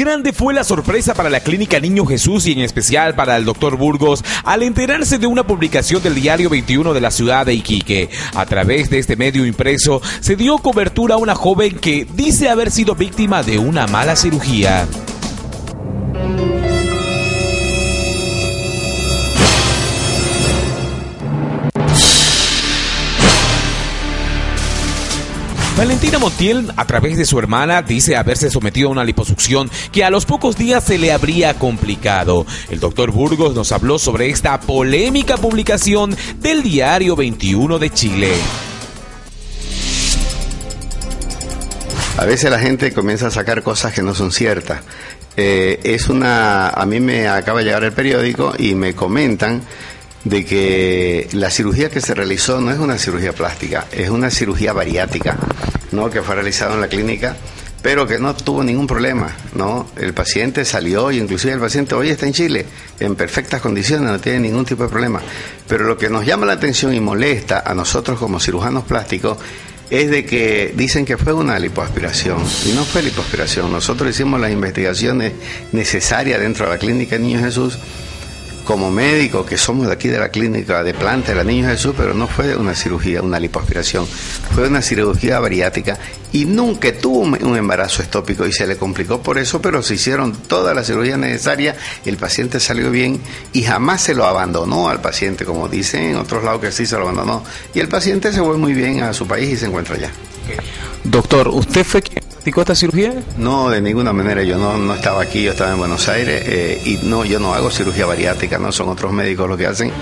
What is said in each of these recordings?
Grande fue la sorpresa para la clínica Niño Jesús y en especial para el doctor Burgos al enterarse de una publicación del diario 21 de la ciudad de Iquique. A través de este medio impreso se dio cobertura a una joven que dice haber sido víctima de una mala cirugía. Valentina Montiel, a través de su hermana, dice haberse sometido a una liposucción que a los pocos días se le habría complicado. El doctor Burgos nos habló sobre esta polémica publicación del diario 21 de Chile. A veces la gente comienza a sacar cosas que no son ciertas. Eh, es una, a mí me acaba de llegar el periódico y me comentan de que la cirugía que se realizó no es una cirugía plástica, es una cirugía bariátrica, ¿no? que fue realizada en la clínica, pero que no tuvo ningún problema, ¿no? El paciente salió y inclusive el paciente hoy está en Chile en perfectas condiciones, no tiene ningún tipo de problema. Pero lo que nos llama la atención y molesta a nosotros como cirujanos plásticos es de que dicen que fue una lipoaspiración y no fue lipoaspiración. Nosotros hicimos las investigaciones necesarias dentro de la clínica Niño Jesús como médico, que somos de aquí de la clínica de planta de la Niña Jesús, pero no fue una cirugía, una lipoaspiración, fue una cirugía bariátrica y nunca tuvo un embarazo estópico y se le complicó por eso, pero se hicieron toda la cirugía necesaria, el paciente salió bien y jamás se lo abandonó al paciente, como dicen en otros lados que sí se lo abandonó. Y el paciente se fue muy bien a su país y se encuentra allá. Doctor, ¿usted fue quien practicó esta cirugía? No, de ninguna manera. Yo no, no estaba aquí, yo estaba en Buenos Aires eh, y no, yo no hago cirugía bariátrica, no son otros médicos los que hacen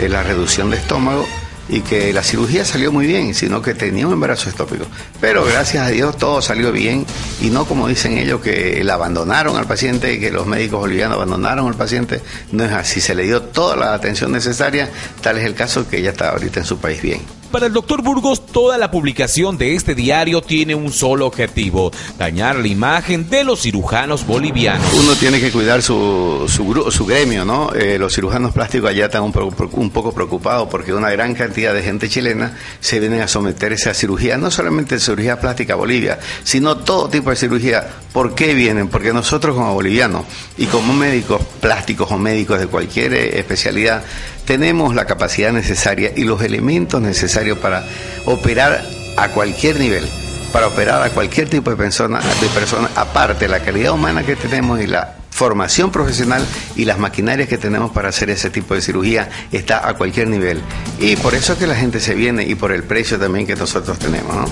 es la reducción de estómago y que la cirugía salió muy bien, sino que tenía un embarazo estópico. Pero gracias a Dios todo salió bien y no como dicen ellos que la abandonaron al paciente, que los médicos bolivianos abandonaron al paciente. No es así, se le dio toda la atención necesaria, tal es el caso que ella está ahorita en su país bien. Para el doctor Burgos, toda la publicación de este diario tiene un solo objetivo, dañar la imagen de los cirujanos bolivianos. Uno tiene que cuidar su, su, gremio, ¿no? Eh, los cirujanos plásticos allá están un, un, poco preocupados porque una gran cantidad de gente chilena se vienen a someterse a cirugía, no solamente cirugía plástica Bolivia, sino todo tipo de cirugía. ¿Por qué vienen? Porque nosotros como bolivianos y como médicos plásticos o médicos de cualquier eh, especialidad, tenemos la capacidad necesaria y los elementos necesarios para operar a cualquier nivel, para operar a cualquier tipo de persona, de persona, aparte la calidad humana que tenemos y la formación profesional y las maquinarias que tenemos para hacer ese tipo de cirugía está a cualquier nivel. Y por eso es que la gente se viene y por el precio también que nosotros tenemos. ¿no?